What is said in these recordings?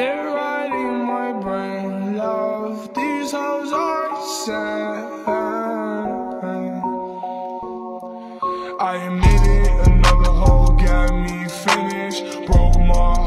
They're riding my brain, love. These hoes are sad. I admit it, another hoe got me finished. Broke my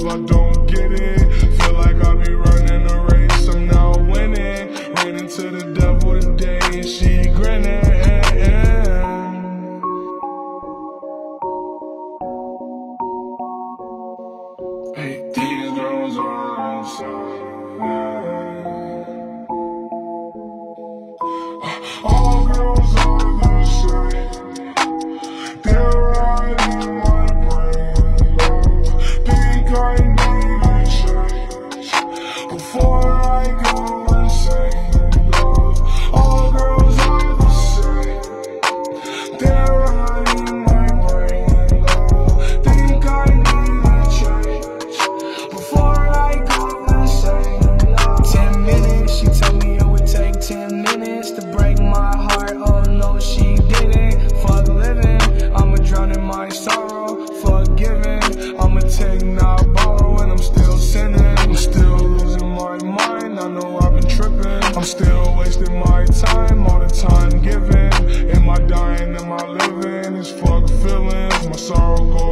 if I don't get it. Feel like I'll be running a race, I'm not winning. Ran into the devil today and she grinning. Hey.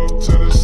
to the